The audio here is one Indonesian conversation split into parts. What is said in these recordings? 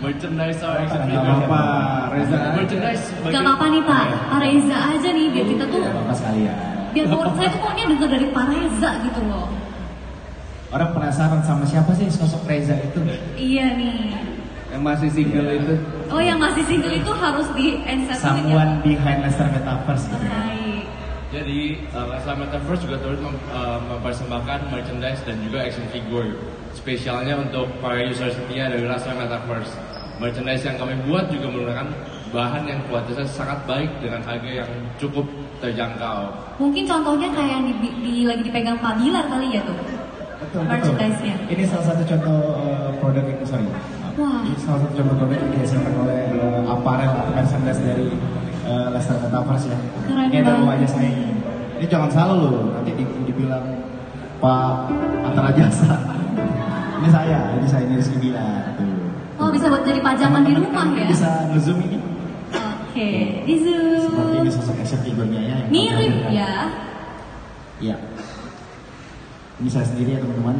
merchandise or Nggak figure. apa-apa, Reza. Merchandise Gak apa-apa nih Pak, Pak Reza aja nih biar kita tuh Nggak apa-apa sekalian. biar menurut saya tuh pokoknya denger dari Pak Reza gitu loh. Orang penasaran sama siapa sih sosok Reza itu? Iya nih. Yang masih single itu. Oh yang masih single itu harus di enset Someone behind Lester Metaverse gitu ya. Jadi uh, Leslar Metaverse juga terus mem- uh, mempersembahkan merchandise dan juga action figure spesialnya untuk para user setia dari Leslar Metaverse. Merchandise yang kami buat juga menggunakan bahan yang kualitasnya sangat baik dengan harga yang cukup terjangkau. Mungkin contohnya kayak yang di, di- lagi dipegang Pak Bilar kali ya tuh. Betul, betul. Merchandise-nya. Ini salah satu contoh uh, produk ini, sorry. Wah. Ini salah satu contoh produk yang dihasilkan oleh uh, aparel atau merchandise dari uh, Lester Metaverse ya. Keren ini ada banget. rumahnya saya ini. Ini jangan salah loh, nanti di- dibilang Pak Antara Jasa. ini saya, ini saya ini Rizky Bilar. Tuh. Oh bisa buat jadi pajangan di rumah ya. Bisa nge-zoom ini. Oke, di zoom. Seperti ini sosok action figurnya ya. yang Mirip ya. Iya. Ini saya sendiri ya teman-teman.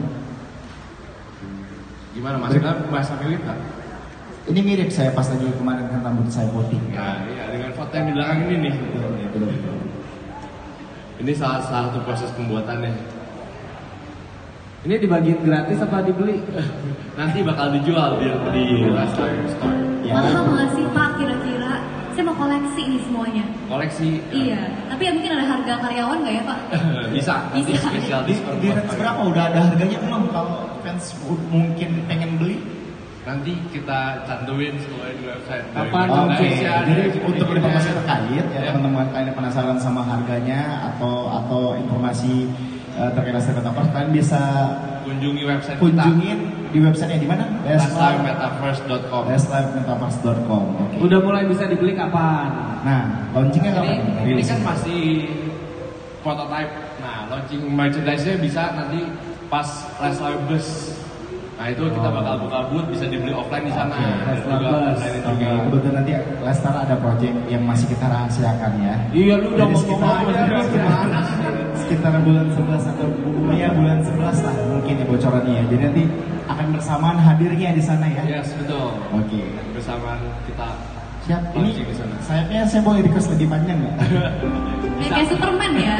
Gimana maksudnya bahasa mirip nggak? Ini mirip saya pas lagi kemarin kan rambut saya putih. Nah, iya dengan foto yang di belakang ini nih. Betul, betul. Ini salah satu proses pembuatannya. Ini dibagiin gratis apa dibeli? Nanti bakal dijual di, di Leslar Store. Ya. Mahal nggak sih Pak kira-kira? Saya mau koleksi ini semuanya. Koleksi Iya, tapi ya mungkin ada harga karyawan nggak ya Pak? bisa nanti Bisa. spesial Di, diskon di kalian. berapa udah ada harganya belum kalau fans mungkin pengen? Nanti kita cantumin semuanya di website. Merchandise Oke, ya, jadi untuk figurnya. informasi terkait ya Ya. teman-teman kalian yang penasaran sama harganya atau atau informasi uh, terkait Lester Metaverse kalian bisa kunjungi website kunjungin di websitenya di mana? kita leslarmetaverse.com Leslarmetaverse.com. Oke. Udah mulai bisa dibeli kapan? Nah, launchingnya kapan? ini, ini kan masih prototype nah launching merchandise-nya bisa nanti pas Leslar Bus nah itu kita bakal buka booth bisa dibeli offline di sana Oke, juga juga kebetulan nanti Lestar ada project yang masih kita rahasiakan ya. Iya lu udah Jadi ngomong sekitar, aja gimana sekitar bulan 11 atau ya bulan 11 lah mungkin ya bocorannya ya. Jadi nanti akan bersamaan hadirnya di sana ya. yes betul Oke. bersama kita Siap. Ini Launching di sana. sayapnya saya boleh request lebih panjang nggak? Kayak kayak Superman ya.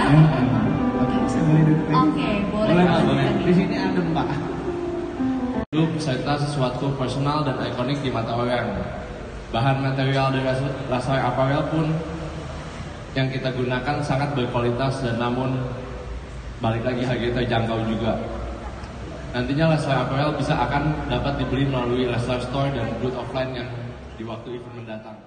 Oke, saya boleh request. Oke, boleh. Boleh Pak. boleh. Di sini adem Pak. Serta sesuatu personal dan ikonik di mata orang. Bahan material dari Leslar Apparel pun yang kita gunakan sangat berkualitas dan namun balik lagi harga terjangkau juga. Nantinya Leslar Apparel bisa akan dapat dibeli melalui Leslar Store dan booth offline yang di waktu event mendatang.